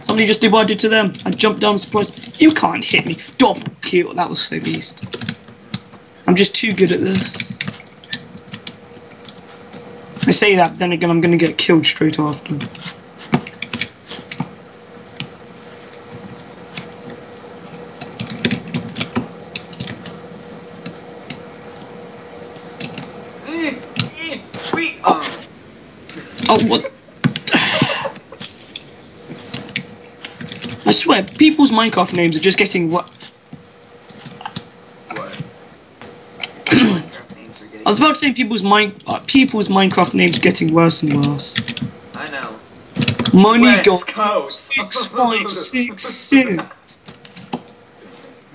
Somebody just did what I did to them. I jumped down, surprised. You can't hit me. Double kill. That was so beast. I'm just too good at this. I say that, then again, I'm gonna get killed straight after. Eh, eh. Oh, what? I swear, people's Minecraft names are just getting what? What? Minecraft names are getting. I was about to say people's mine, uh, people's Minecraft names are getting worse and worse. I know. Money West got Coast. six five six six.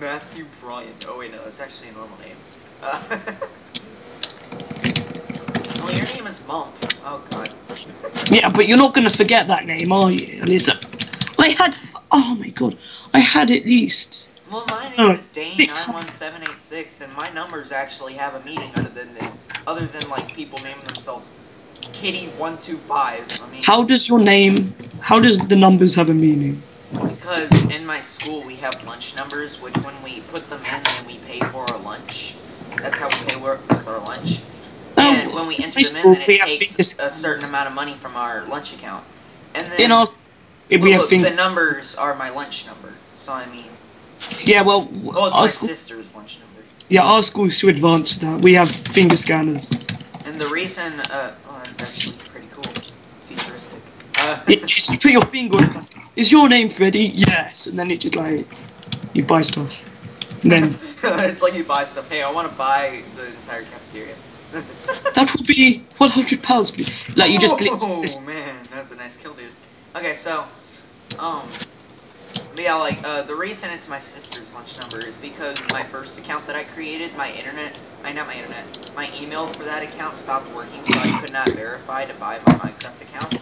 Matthew Bryant. Oh wait, no, that's actually a normal name. Uh, oh, your name is Mump. Oh god. Yeah, but you're not gonna forget that name, are you, Lisa? I had, f- oh my god, I had at least. Well, my name Oh, is Dane six- nine one seven eight six, and my numbers actually have a meaning other than other than like people naming themselves Kitty one two five. I mean, How does your name? How does the numbers have a meaning? because in my school we have lunch numbers, which when we put them in, then we pay for our lunch. That's how we pay with our lunch. Oh, and when we enter them in, then it takes a certain amount of money from our lunch account. And then In our, if we well, have things. the numbers are my lunch number. So I mean, Yeah, well, well, it's our my school, sister's lunch number. yeah, our school's too advanced for that. We have finger scanners. And the reason, uh, oh, that's actually pretty cool, futuristic. Uh, It just you put your finger on. Is your name Freddy? Yes, and then it just like you buy stuff. And then it's like you buy stuff. Hey, I want to buy the entire cafeteria. that would be one hundred pounds. Like you just glitch. Oh man, that was a nice kill, dude. Okay, so, um, but yeah, like uh, the reason it's my sister's lunch number is because my first account that I created, my internet, I not my internet, my email for that account stopped working, so I could not verify to buy my Minecraft account.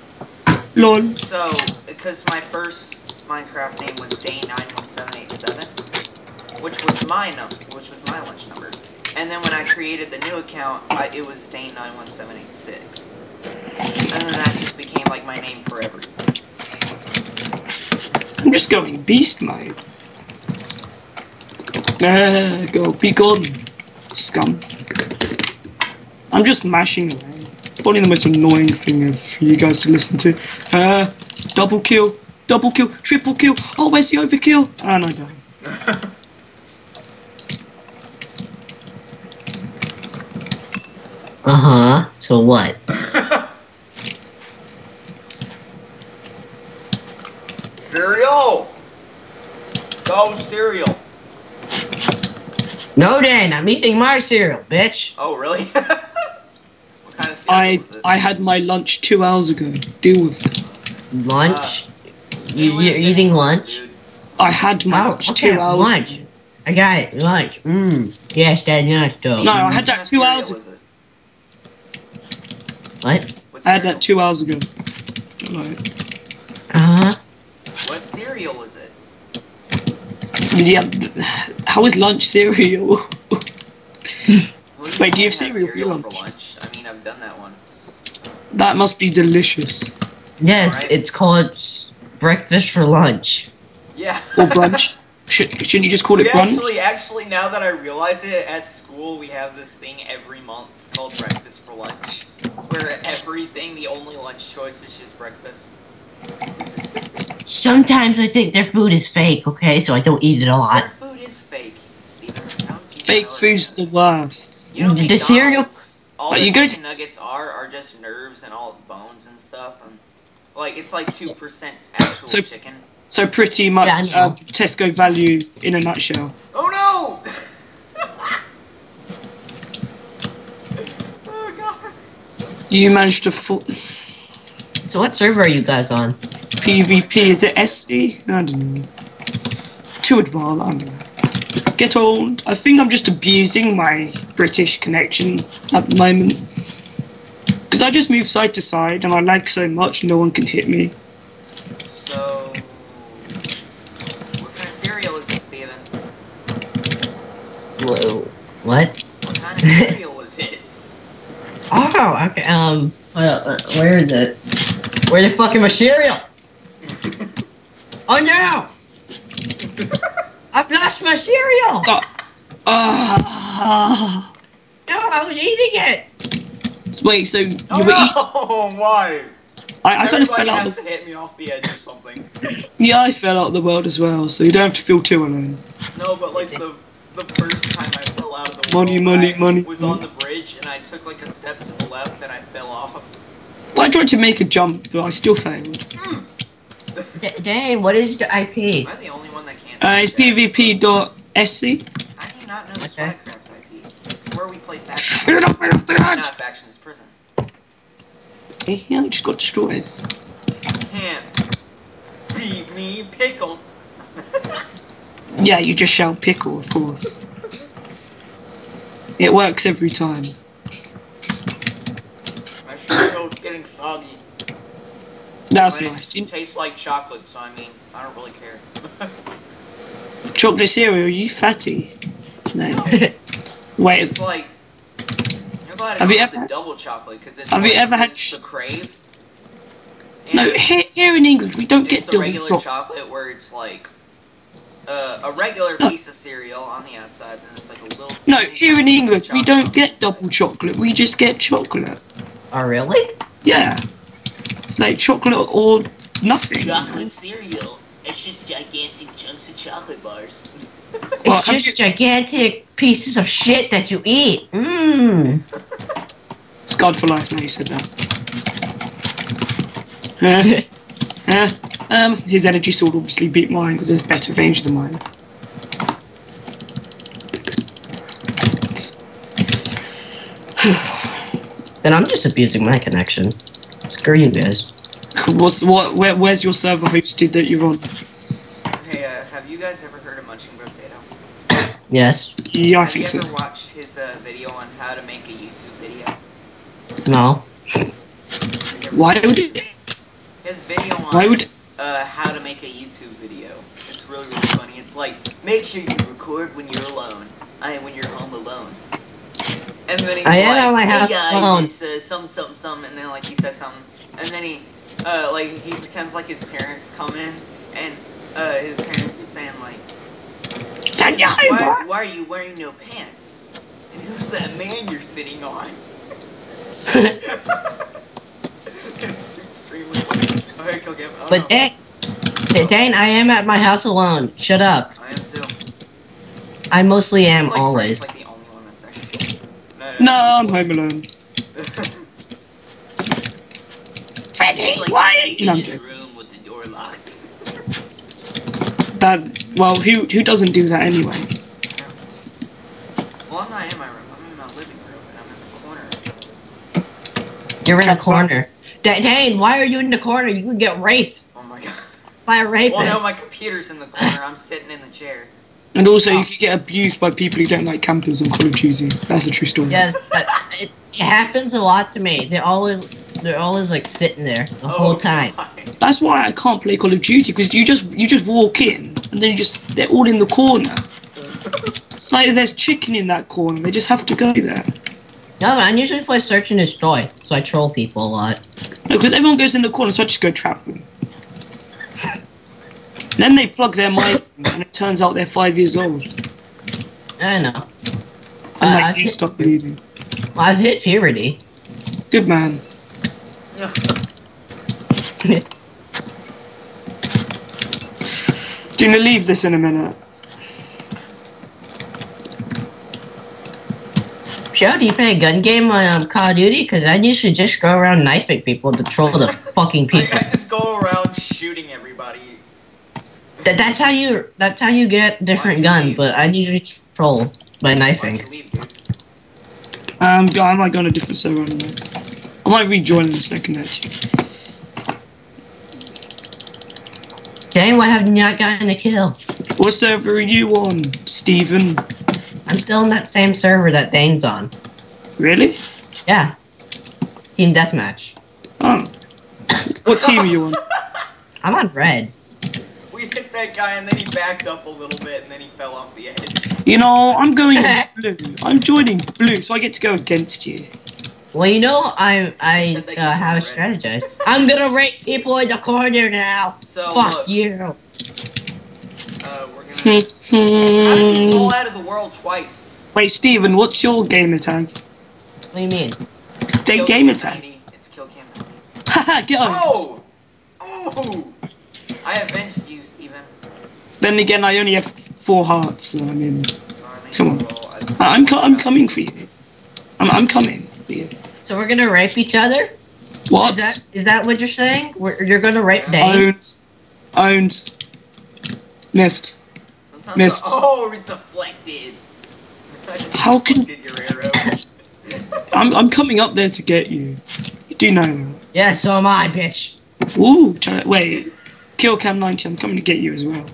Lol. So, because my first Minecraft name was Day917887, which was my num, which was my lunch number, and then when I created the new account, I, it was Dane91786. and then that just became like my name for everything. So, I'm just going beast mode. There, go, be gone, scum. I'm just mashing away. Probably the most annoying thing for you guys to listen to. Uh, double kill, double kill, triple kill. Oh, where's the overkill? And I die. Uh huh. So what? cereal! Go cereal! No, Dan, I'm eating my cereal, bitch. Oh, really? what kind of cereal I was it? I had my lunch two hours ago. Deal with it. Lunch? He you, lives you're eating England, lunch? dude. I had my Oh, lunch okay, two hours. lunch. I got it. Lunch. Mmm. Yes, that's nice though. No, I What had that two hours- was it? What? What I had that two hours ago. Like, Uh huh. What cereal is it? Yeah, how is lunch cereal? Wait, do you have cereal for cereal lunch? for lunch? I mean, I've done that once. that must be delicious. Yes, Alright. it's called breakfast for lunch. Yeah. Or brunch. Should, shouldn't you just call it We brunch? actually, actually, now that I realize it, at school we have this thing every month called breakfast for lunch, where everything, the only lunch choice is just breakfast. Sometimes I think their food is fake, okay, so I don't eat it a lot. Their lot. food is fake, Steven. How do you Fake know food's the worst. You know, The cereal- All Like, the you go chicken nuggets are are just nerves and all bones and stuff, and like it's like two percent actual So- chicken. So pretty much Yeah, uh. Tesco value in a nutshell. Oh no! oh god. You managed to fo- So what server are you guys on? PvP. Is it SC? I don't know. Too advanced. I don't know. Get old. I think I'm just abusing my British connection at the moment. Because I just move side to side and I lag so much no one can hit me. So, what kind of cereal is it, Steven? Whoa. What? What kind of cereal is it? Oh, okay. Um, uh, uh, where is it? Where the fuck is my cereal? Oh no! I've lost my cereal! God. Ah. No, I was eating it! Wait, so you Oh were eating? no! Why? I, I kind of fell out. has Of to hit me off the edge or something. yeah, I fell out of the world as well, so you don't have to feel too alone. No, but like the the first time I fell out of the Money, world, money, I money, was money. on the bridge and I took like a step to the left and I fell off. Well, I tried to make a jump, but I still failed. D- Dane, what is your IP? Am I the only one that can't? Uh, it's pvp.sc. I do not know the Okay. Swagcraft IP. It's where we play factions. not factions, prison. Yeah, I just got destroyed. Can't beat me, pickle. Yeah, you just shout pickle, of course. It works every time. My cereal's getting soggy. That's But nice. it tastes like chocolate, so I mean, I don't really care. Chocolate cereal, are you fatty? No. Wait, it's like. You're glad I Have you ever- the double chocolate because it's have you ever had the crave. no, here, here in England, we don't it's get the double regular chocolate. chocolate where it's like uh, a regular No. piece of cereal on the outside, and it's like a little. No, here in tiny piece of England, we don't get double chocolate. We just get chocolate. Oh, really? Yeah. It's like chocolate or nothing. Chocolate cereal. It's just gigantic chunks of chocolate bars. Well, it's have just you- gigantic pieces of shit that you eat. Mmm. Scarred for life now you said that. Huh? Huh? um, his energy sword obviously beat mine because there's better range than mine. Then I'm just abusing my connection. Screw you guys. What's what? Where, where's your server hosted that you're on? Hey, uh, have you guys ever heard of Munching Potato? Yes. Yeah, I have you think so. ever watched his uh, video on how to make a YouTube video? No. Have you Why seen would it? His video on Why would? uh, how to make a YouTube video. It's really, really funny. It's like, make sure you record when you're alone. I when you're home alone. And then he's I am like, at my hey house guys, alone." it's uh, something, something, something, and then like he says something, and then he, uh, like he pretends like his parents come in, and uh, his parents are saying like, why, why are you wearing no pants? And who's that man you're sitting on? it's extremely funny. Alright, go get. Oh, But no. Dane, Dane, I am at my house alone. Shut up. I am too. I mostly am like always. Frank's like the only one that's actually. No, I'm home alone. He's like, why he's are you- in No, his I'm room with the door locked. That well, who who doesn't do that anyway? well, I'm not in my room. I'm in my living room, and I'm in the corner. You're in a corner. Da- Dane, why are you in the corner? You could get raped Oh my god. by a rapist. Well, no, my computer's in the corner. I'm sitting in the chair. And also, you oh. could get abused by people who don't like campers on Call of Duty. That's a true story. Yes, it, it happens a lot to me. They're always they're always like sitting there the oh, whole time. That's why I can't play Call of Duty because you just you just walk in and then you just they're all in the corner. It's like there's chicken in that corner. They just have to go there. No, I usually play search and destroy, so I troll people a lot. No, because everyone goes in the corner, so I just go trap them. Then they plug their mic, and it turns out they're five years old, I know. and Uh, like I've, they stop bleeding. I've hit puberty. Good man. Gonna leave this in a minute. Joe, do you play a gun game on um, Call of Duty? Because I usually just go around knifing people to troll the fucking people. I just go around shooting everybody. That, that's how you that's how you get different Why'd guns. leave? But I usually troll by Why'd knifing. you leave, dude? Um, go- I might go on a different server in a minute. I might rejoin in a second actually. Dang, why have you not gotten a kill? What server are you on, Steven? I'm still in that same server that Dane's on. Really? Yeah. Team deathmatch. Oh. What team are you on? I'm on red. We hit that guy and then he backed up a little bit and then he fell off the edge. You know, I'm going blue. I'm joining blue, so I get to go against you. Well, you know, I I said uh, how I were strategized. I'm gonna rape people in the corner now. So Fuck look, you. uh, we're gonna. How did you fall out of the world twice? Wait, Steven, what's your gamer tag? What do you mean? Take Kill gamer tag. It's kill cam. Haha, get on. Oh! Oh! I avenged you, Steven. Then again, I only have four hearts, so I mean, Come on. I- I- I'm, co- I'm coming for you. I'm, I'm coming for you. So we're gonna rape each other? What? Is that is that what you're saying? We're, you're gonna rape Dane? Owned. Owned. Missed. Sometimes Missed. Oh, it deflected. I just How can- deflected your arrow. I'm, I'm coming up there to get you. You do know that. Yeah, so am I, bitch. Ooh, try- wait. Kill Cam 90, I'm coming to get you as well.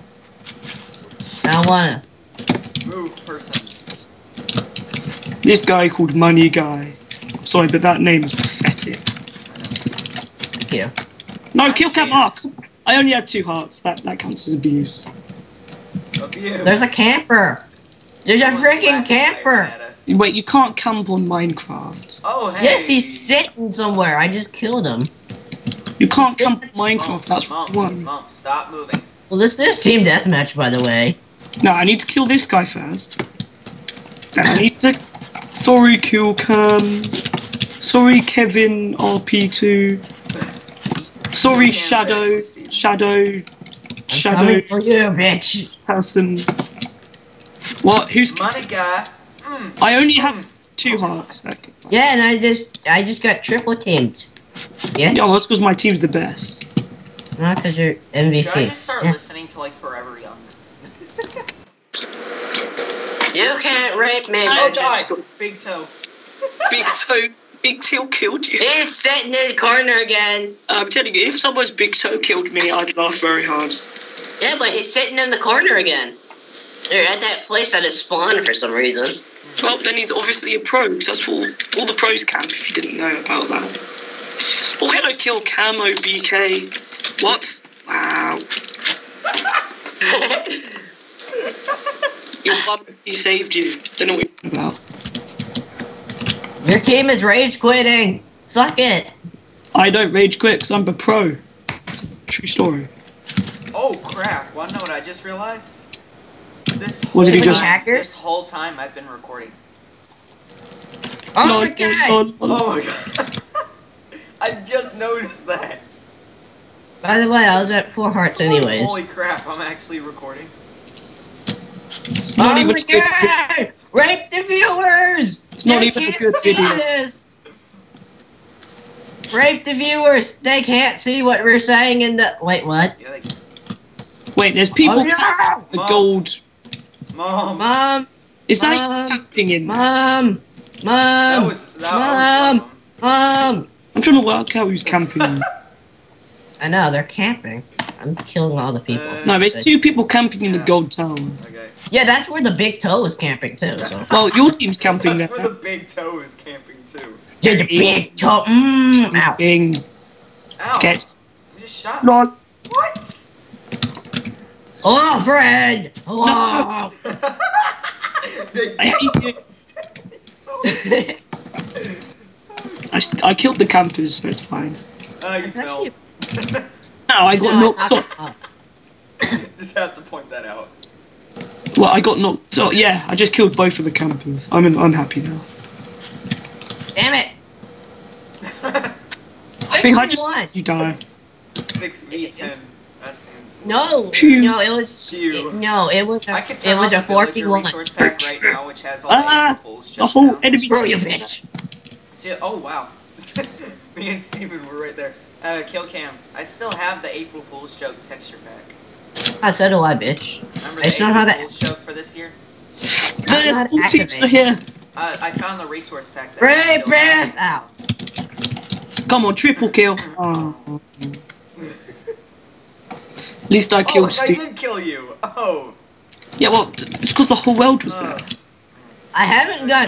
I don't wanna. Move, person. This guy called Money Guy. Sorry, but that name is pathetic. Thank you. No, I kill Cam see Ark. this. I only had two hearts. That that counts as abuse. Abuse. There's a camper. There's a freaking camper. Wait, you can't camp on Minecraft. Oh, hey. Yes, he's sitting somewhere. I just killed him. You can't camp on Mom, Minecraft. That's Mom, one. Mom, stop moving. Well, this is team deathmatch, by the way. No, I need to kill this guy first. Then I need to. Sorry, kill Cam. Sorry, Kevin RP2. Sorry, Kill Shadow. Shadow. I'm Shadow coming for you, bitch. person. What? Who's? Money guy. Mm. I only have two hearts. Okay. Yeah, and I just I just got triple teamed. Yeah, Yeah, well, that's because my team's the best. not because you're MVP. Should I just start Yeah. listening to like Forever Young? You can't rape me, just- die! Big toe. Big Toe. Big Toe killed you. He's sitting in the corner again. I'm telling you, if someone's Big Toe killed me, I'd laugh very hard. Yeah, but he's sitting in the corner again. They're at that place that is spawned for some reason. Well, then he's obviously a pro, because that's all, all the pros camp, if you didn't know about that. Oh, hello, kill Camo BK. What? Wow. Your bum, he saved you. Don't know what you're about. Your team is rage quitting. Suck it. I don't rage quit because I'm a pro. It's a true story. Oh crap! Wanna know what I just realized? This What whole did he time, just- Hacker? this whole time I've been recording. Oh Lol, my god! lol, lol. Oh my god! I just noticed that. By the way, I was at four hearts anyways. Holy crap! I'm actually recording. It's not oh even my a good god! Rape the viewers! It's not They even a can't good see video. this. Rape the viewers! They can't see what we're saying in the. Wait, what? Yeah, Wait, there's people Oh, no! the Mom. gold. mom. Mom! Is that Mom. camping in? Mom! Mom! that was that was one of them. Mom! I'm trying to work out who's camping. I know, they're camping. I'm killing all the people. Uh, no, there's two people camping in the gold town. Okay. Yeah, that's where the big toe is camping too, so. Well, your team's camping That's there. where the big toe is camping too. Yeah, the big toe. Mmm, ow. Bing. Ow! Get. You just shot me. Lol. What? Hello, Fred! Hello! they I hate you. so I, I killed the campers, so it's fine. Uh, you fell. No, I got knocked off. Just have to point that out. Well, I got knocked. So yeah, I just killed both of the campers. I'm in, I'm happy now. Damn it! I think I just won. you die. Six v ten. That seems. No, Phew. no, it was Phew. it- no, it was a, I could turn it was a the four villager v one. resource pack right now, which has all Ah, the April's The whole enemy Screw you, bitch! Oh wow. Me and Steven were right there. Uh, kill cam. I still have the April Fool's joke texture pack. I said do I, bitch. Remember It's not how that- Fool's joke for this year? There's not all teams are here. Uh, I found the resource pack. That Ray, still breath out. Come on, triple kill. Oh. At least I Oh, killed I Steve. did kill you. Oh. Yeah, well, it's because the whole world was there. Uh, I haven't got